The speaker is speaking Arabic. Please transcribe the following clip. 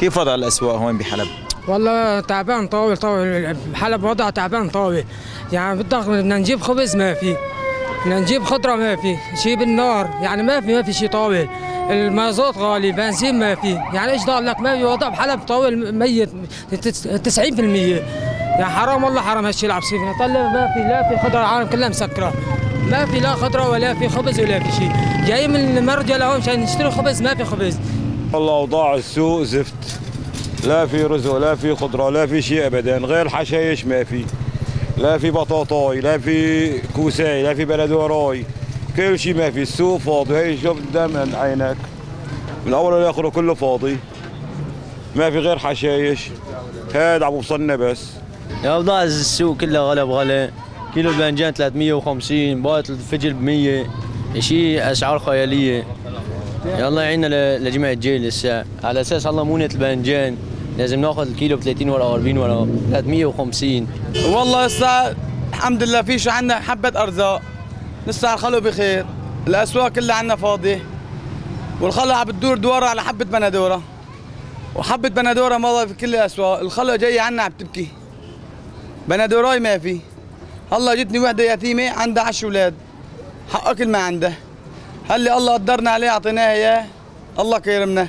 كيف وضع الأسواق هون بحلب؟ والله تعبان طاول طاول حلب وضع تعبان طاول يعني بدنا نجيب خبز ما في. بدنا نجيب خضرة ما في. شيء بالنار. يعني ما في ما في شيء طاول المازوت غالي بنزين ما في. يعني إيش ضال لك؟ ما في وضع بحلب طاول ميت 90% يعني حرام والله حرام هالشيء اللي عم يصير ما في لا في خضرة. العالم كلها مسكرة. ما في لا خضرة ولا في خبز ولا في شيء جاي من المرجع لهون مشان نشتري خبز ما في خبز. والله اوضاع السوق زفت. لا في رز ولا في خضرة لا في شيء ابدا. غير حشايش ما في. لا في بطاطاي لا في كوساي لا في بلدوراي كل شيء ما في. السوق فاضي. هي شوف قدام عينك. من اول لآخره كله فاضي. ما في غير حشايش. هذا عم وصلنا بس. يا اوضاع السوق كلها غلا بغلا كيلو الباذنجان 350 بايت الفجل ب 100 شيء أسعار خيالية. الله يعيننا لجمع الجاي لسه على أساس الله مونة الباذنجان لازم ناخذ الكيلو ب 30 ورقه 40 ورقه 350 والله لسه الحمد لله فيش عنا حبة أرزاق. لسه الخلق بخير. الأسواق كلها عنا فاضية. والخلق عم بتدور دوارة على حبة بندورة. وحبة بندورة ما في كل الأسواق. الخلق جاية عنا عم تبكي. بندوراي ما في. هلا جتني وحدة يتيمة عندها عشر أولاد. حق أكل ما عندها. هل الله قدرنا عليه؟ أعطيناها إياه. الله كرمنا.